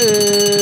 呃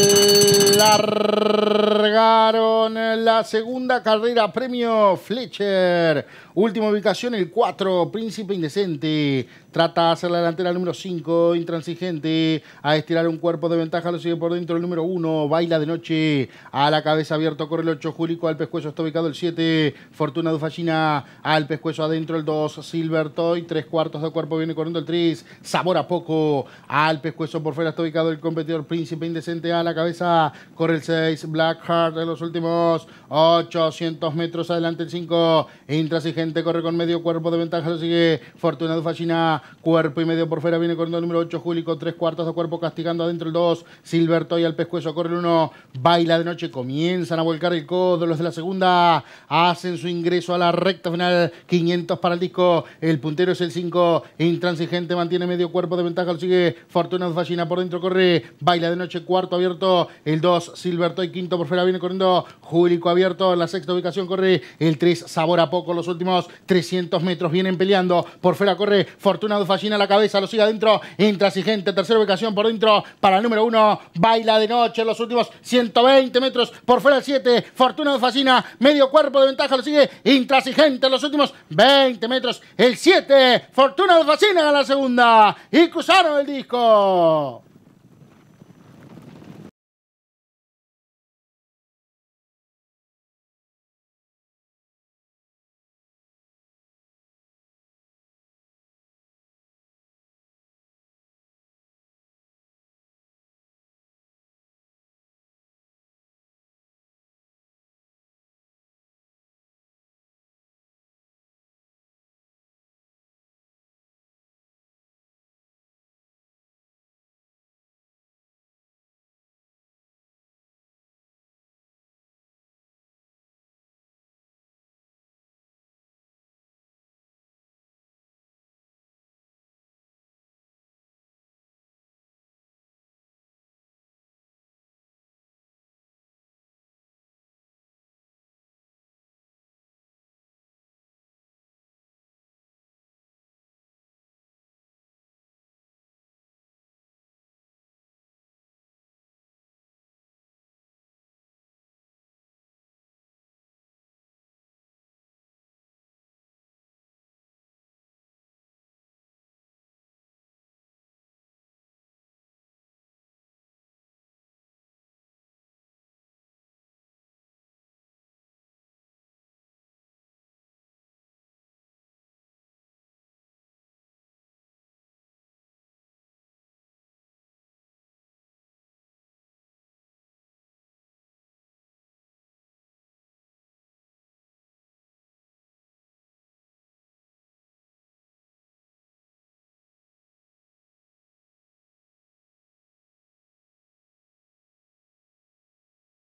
Largaron la segunda carrera, premio Fletcher. Última ubicación, el 4, Príncipe Indecente. Trata de hacer la delantera número 5, intransigente. A estirar un cuerpo de ventaja, lo sigue por dentro el número 1, Baila de Noche. A la cabeza abierto, corre el 8, Júlico. Al pescuezo está ubicado el 7, Fortuna Dufallina. Al pescuezo adentro el 2, Silver Toy. Tres cuartos de cuerpo viene corriendo el 3, Sabor a poco. Al pescuezo por fuera está ubicado el competidor Príncipe Indecente. A la cabeza corre el 6, Blackheart en los últimos 800 metros. Adelante el 5, intransigente. Corre con medio cuerpo de ventaja, lo sigue Fortuna Dufallina cuerpo y medio por fuera, viene corriendo el número 8, Júlico, tres cuartos de cuerpo, castigando adentro el 2, Silberto y al pescuezo, corre el 1, baila de noche, comienzan a volcar el codo, los de la segunda hacen su ingreso a la recta final, 500 para el disco, el puntero es el 5, intransigente, mantiene medio cuerpo de ventaja, lo sigue Fortuna Fallina por dentro, corre, baila de noche, cuarto abierto, el 2, Silberto y quinto por fuera, viene corriendo. Júlico abierto, en la sexta ubicación corre. El 3, Sabor a poco, los últimos 300 metros. Vienen peleando, por fuera corre Fortuna una Dufallina a la cabeza, lo sigue adentro, intransigente, tercera ubicación por dentro. Para el número uno, baila de noche los últimos 120 metros, por fuera el 7, Fortuna Dufallina, medio cuerpo de ventaja, lo sigue. Intransigente en los últimos 20 metros, el 7, Fortuna Dufallina a la segunda. Y cruzaron el disco.